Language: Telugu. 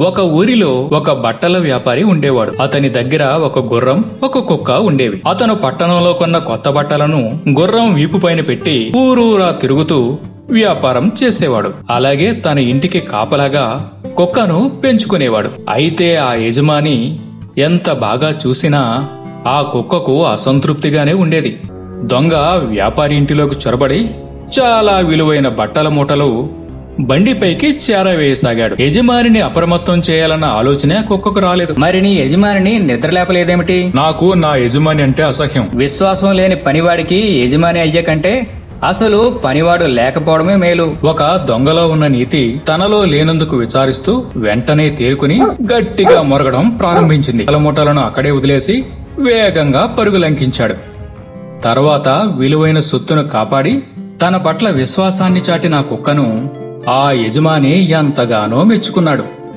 ఒక ఊరిలో ఒక బట్టల వ్యాపారి ఉండేవాడు. అతని దగ్గర ఒక గుర్రం ఒక కుక్క ఉండేవి. అతను పట్టణంలో కొన్న కొత్త బట్టలను గుర్రం వీపు పైన పెట్టి ఊరూరా తిరుగుతూ వ్యాపారం చేసేవాడు. అలాగే తన ఇంటికి కాపలాగా కుక్కను పెంచుకునేవాడు. అయితే ఆ యజమాని ఎంత బాగా చూసినా ఆ కుక్కకు అసంతృప్తిగానే ఉండేది. దొంగ వ్యాపారి ఇంటిలోకి చొరబడి చాలా విలువైన బట్టల మూటలు బండిపైకి చేరవేయసాగాడు. యజమానిని అప్రమత్తం చేయాలన్న ఆలోచన కుక్కకు రాలేదు. మరి నీ యజమానిని నిద్రలేపలేదేమిటి నాకు నా యజమాని అంటే అసహ్యం. విశ్వాసం లేని పనివాడికి యజమాని అయ్యే కంటే అసలు పనివాడు లేకపోవడమే మేలు. ఒక దొంగలో ఉన్న నీతి తనలో లేనందుకు విచారిస్తూ వెంటనే తేరుకుని గట్టిగా మొరగడం ప్రారంభించింది. మూటలను అక్కడే వదిలేసి వేగంగా పరుగులంకించాడు. తర్వాత విలువైన సొత్తును కాపాడి తన పట్ల విశ్వాసాన్ని చాటిన కుక్కను ఆ యజమాని ఎంతగానో మెచ్చుకున్నాడు.